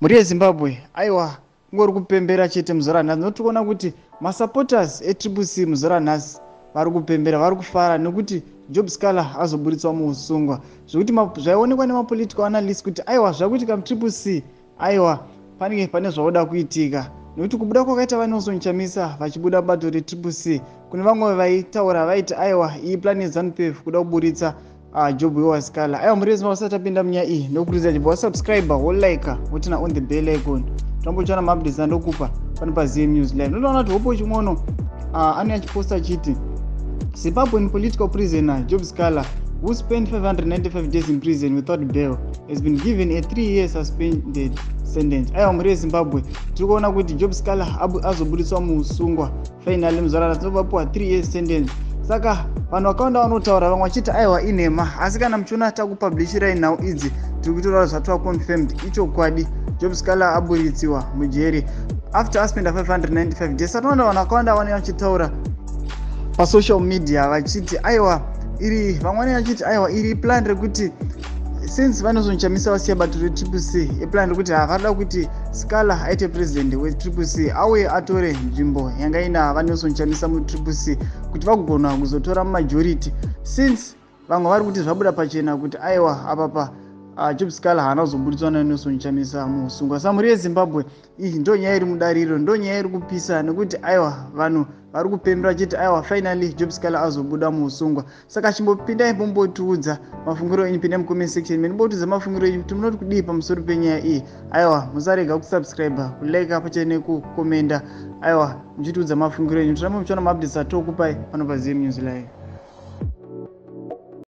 mhuri yezimbabwe aiwa kungori kupembera chete muzora nhasi nokuti kuona kuti masupporters etriple c muzora nhasi vari kupembera vari kufara. Nekuti job scaler azoburitswa muusungwa zvekuti zvaionekwa nemapolitical analyst kuti aiwa zvakuitika mutriple c. Aiwa panenge pane zvauda kuitika. Nekuti kubuda kwakaita vanelson chamisa vachibuda bato retriple c kune vamwe vaitaura vaiti aiwa iyi plan yezanupef kuda kuburitsa job wewascala aiwa muri vezima vasati apinda munyaya iyi ndokurudzira jibva wasubscribe wolike wotina on the bell icon. Tambochiona maupdates andokupa pano pazm news live. Notoona kuti hopo chimwono uh, ane achiposta chiti? Zimbabwean political prisoner job scaler who spent 595 days in prison without bail has been given a three year suspended sentence. Aiwa muri yezimbabwe tiri kuona kuti job scaler azoburitswa muusungwa fainali muzvarara dzinovapiwa 3 years sentence. Saka vanhu vakawanda vanotaura vamwe vachiti aiwa inhema. Asi kana muchiona takupublishirai nhau idzi tiri kutoraura zvatova confirmed ichokwadi job scaler aburitsiwa mujeri. After aspenda 595 days satinoona vanhu vakawanda vanenge vachitaura pasocial media vachiti aiwa iri vamwe vanenge vachiti aiwa iri plan rekuti since vanozonyamisa vasiya bato retriple c iplan rekuti havada kuti scala aite president wetriple c auye atore nzvimbo yanga ina vanozonyamisa mutriple c kuti vagogona kuzotora mumajority since vamwe vari kuti zvabuda pachena kuti aiwa apapa job scala haana kuzoburitswa nanelson chamisa muusungwa sa muri yezimbabwe iyi ndo nyaya iri mudariro ndo nyaya iri kupisa. Nekuti aiwa vanhu vari kupembera chiti aiwa finally job scala azobuda muusungwa saka chimbopindai pombotiudza mafungiro enyu pinda mucomment section. Menimbotiudza mafungiro enyu kuti munoti kudii pamusoro penyaya iyi? Aiwa musarega kusubscribe kulike pachene nekukomenda. Aiwa muchitiudza mafungiro enyu. Tirambo muchiona maupdates atokupai pano pazm news live